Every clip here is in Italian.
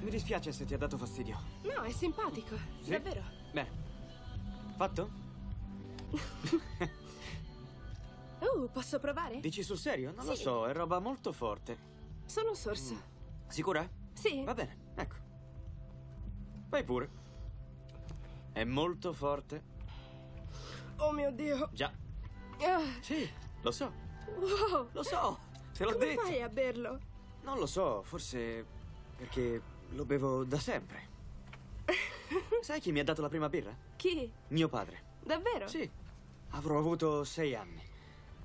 mi dispiace se ti ha dato fastidio. No, è simpatico. Sì? Davvero. Bene. Fatto? Uh, posso provare? Dici sul serio? Non lo Sì. so, è roba molto forte. Sono un sorso. Sicura? Sì. Va bene, ecco. Vai pure. È molto forte. Oh mio Dio. Già. Ah, Sì, lo so. wow. Lo so. Te l'ho Come detto. fai a berlo? Non lo so, forse perché lo bevo da sempre. Sai chi mi ha dato la prima birra? Chi? Mio padre. Davvero? Sì. Avrò avuto sei anni.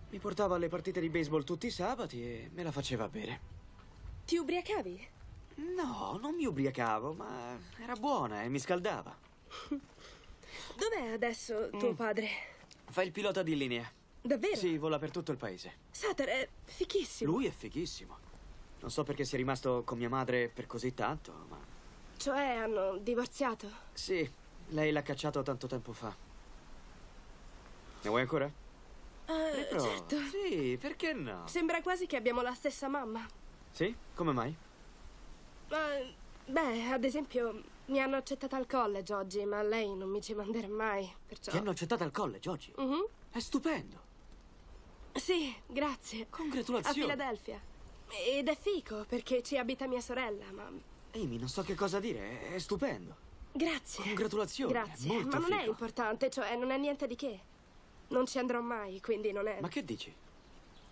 Mi portava alle partite di baseball tutti i sabati e me la faceva bere. Ti ubriacavi? No, non mi ubriacavo, ma era buona e mi scaldava. Dov'è adesso tuo Mm. padre? Fa il pilota di linea. Davvero? Sì, vola per tutto il paese. Sater è fichissimo. Lui è fighissimo. Non so perché sia rimasto con mia madre per così tanto, ma... Cioè, hanno divorziato? Sì, lei l'ha cacciato tanto tempo fa. Ne vuoi ancora? Eh, Riprova. certo. Sì, perché no? Sembra quasi che abbiamo la stessa mamma. Sì? Come mai? Eh, beh, ad esempio, mi hanno accettata al college oggi, ma lei non mi ci manderà mai, perciò... Ti hanno accettato al college oggi? Mhm. È stupendo. Sì, grazie. A Congratulazioni. Filadelfia. Ed è fico, perché ci abita mia sorella, ma... Amy, non so che cosa dire, è stupendo. Grazie. Congratulazioni, è Grazie, molto ma non è figo. importante, cioè non è niente di che. Non ci andrò mai, quindi non è... Ma che dici?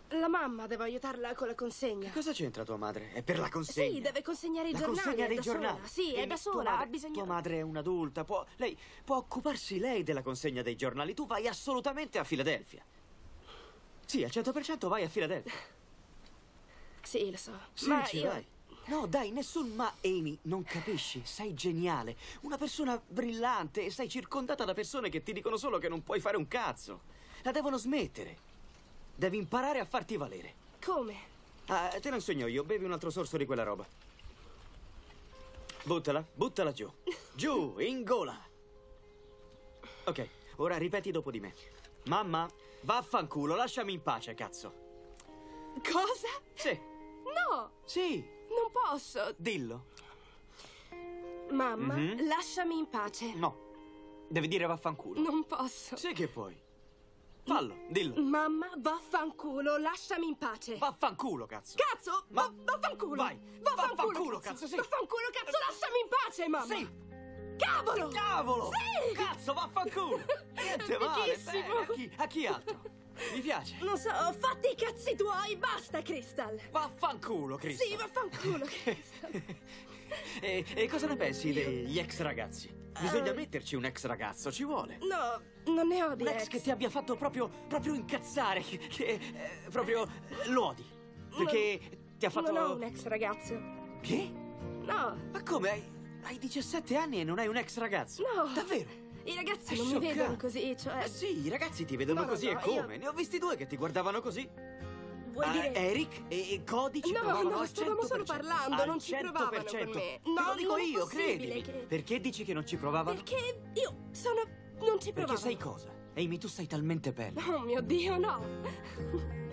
La mamma, devo aiutarla con la consegna. Che cosa c'entra tua madre? È per la consegna. Sì, deve consegnare i la giornali. consegna è dei giornali. Sola. Sì, è da sola, madre- ha bisogno... Tua madre è un'adulta, può, lei può occuparsi lei della consegna dei giornali. Tu vai assolutamente a Filadelfia. Sì, al 100% vai a Filadelfia. Sì, lo so. Sì, ma ci io... vai. No, dai, nessun ma, Amy, non capisci. Sei geniale. Una persona brillante e sei circondata da persone che ti dicono solo che non puoi fare un cazzo. La devono smettere. Devi imparare a farti valere. Come? Ah, te lo insegno io. Bevi un altro sorso di quella roba. Buttala, buttala giù. Giù, in gola. Ok, ora ripeti dopo di me. Mamma, vaffanculo, lasciami in pace, cazzo. Cosa? Sì, No, sì, non posso. dillo. Mamma, Mhm. lasciami in pace. No, devi dire vaffanculo. Non posso. Sì che puoi. Fallo, dillo. Mamma, vaffanculo, lasciami in pace. Vaffanculo, cazzo. Cazzo! Ma- Va- vaffanculo! vai, Vaffanculo, cazzo, sì. Vaffanculo, cazzo, lasciami in pace, mamma! Sì. Cavolo! Cavolo! Sì! Cazzo, vaffanculo! Niente male, fighissimo. bene. A chi, a chi altro? Mi piace. Non so, fatti i cazzi tuoi, basta, Crystal! Vaffanculo, Cristo. Sì, vaffanculo, Crystal! e, e cosa ne pensi degli ex ragazzi? Bisogna Eh. metterci un ex ragazzo, ci vuole. No, non ne ho di Un ex ex. che ti abbia fatto proprio, proprio incazzare, che, che, eh, proprio lo odi. Perché ti ha fatto... Non ho un ex ragazzo. Che? No, Ma come? Hai, hai 17 anni e non hai un ex ragazzo? No. Davvero? I ragazzi È non mi scioccante. vedono così, cioè... Ma sì, i ragazzi ti vedono No, no, così no, e come? io- Ne ho visti due che ti guardavano così. Vuoi Ah, dire... Eric e, e Cody ci No, no, al stavamo solo 100%. parlando, non ci provavano con 100%. me. Te No, lo dico io, credimi. che- Perché dici che non ci provavano? Perché io sono... non ci provavo. Perché sai cosa? Amy, tu sei talmente bella. Oh mio Dio, no!